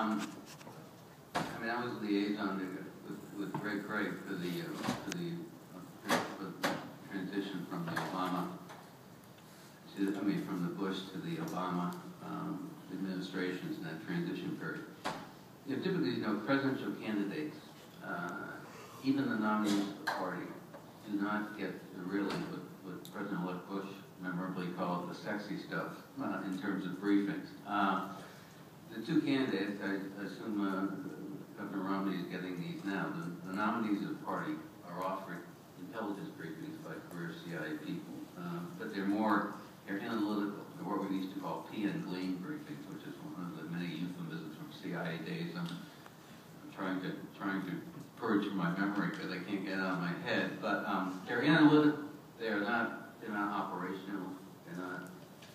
Um, I mean, I was liaison with, with Greg Craig for the, uh, for the, uh, for transition from the Obama to, I mean, from the Bush to the Obama, um, administrations in that transition period. You know, typically, you know, presidential candidates, uh, even the nominees of the party, do not get really what, what President-elect Bush memorably called the sexy stuff, uh, in terms of briefings. Uh, the two candidates, I assume uh, Governor Romney is getting these now. The, the nominees of the party are offered intelligence briefings by career CIA people, um, but they're more they're analytical. They're what we used to call pea and glean briefings, which is one of the many euphemisms from CIA days. I'm, I'm trying to trying to purge my memory because I can't get it out of my head. But um, they're analytical. They're not they're not operational. They're not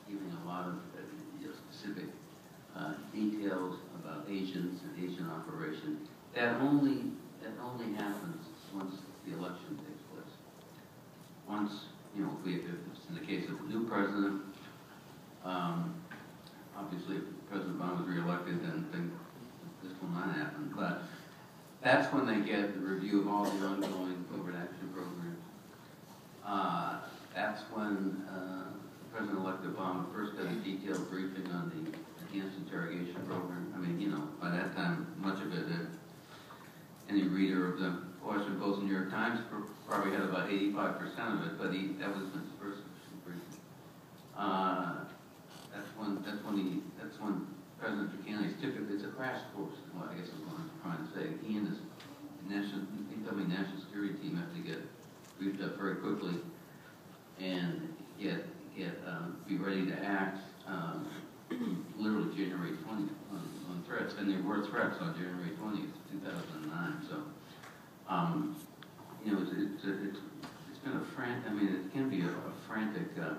giving a lot of uh, you know, specific uh, about agents and agent operation. That only that only happens once the election takes place. Once you know, if, we, if it's in the case of a new president, um, obviously if President Obama is reelected, then, then this will not happen. But that's when they get the review of all the ongoing covert action programs. Uh, that's when uh, President-elect Obama first got a detailed briefing on the enhanced interrogation program. I mean, you know, by that time, much of it, uh, any reader of the Washington Post and New York Times probably had about 85% of it, but he, that was his first. Uh, that's when, that's when he, that's when President Buchanan typically, it's a crash course, what I guess is what I'm trying to say. He and his national, national security team have to get briefed up very quickly and get, get, um, be ready to act, um, literally January 20th on, on threats, and there were threats on January 20th, 2009. So, um, you know, it's, it's, it's, it's been a frantic, I mean, it can be a, a frantic uh,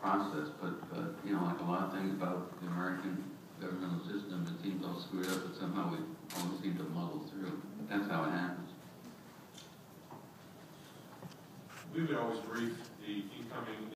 process, but, but, you know, like a lot of things about the American governmental system, it seems all screwed up, but somehow we always seem to muddle through. That's how it happens. We would always brief the incoming